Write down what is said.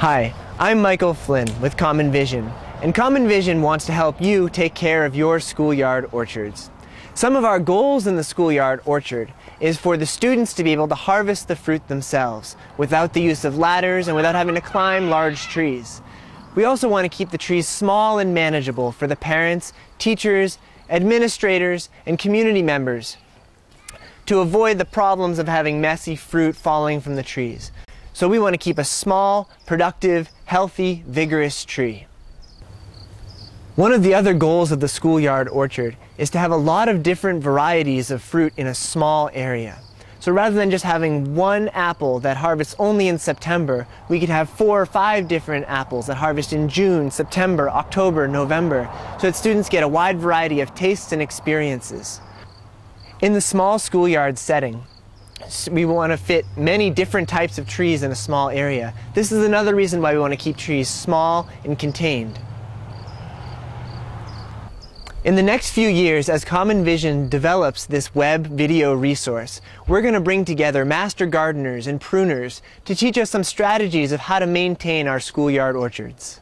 Hi, I'm Michael Flynn with Common Vision, and Common Vision wants to help you take care of your schoolyard orchards. Some of our goals in the schoolyard orchard is for the students to be able to harvest the fruit themselves without the use of ladders and without having to climb large trees. We also want to keep the trees small and manageable for the parents, teachers, administrators, and community members to avoid the problems of having messy fruit falling from the trees. So we want to keep a small, productive, healthy, vigorous tree. One of the other goals of the schoolyard orchard is to have a lot of different varieties of fruit in a small area. So rather than just having one apple that harvests only in September, we could have four or five different apples that harvest in June, September, October, November, so that students get a wide variety of tastes and experiences. In the small schoolyard setting, we want to fit many different types of trees in a small area. This is another reason why we want to keep trees small and contained. In the next few years, as Common Vision develops this web video resource, we're going to bring together master gardeners and pruners to teach us some strategies of how to maintain our schoolyard orchards.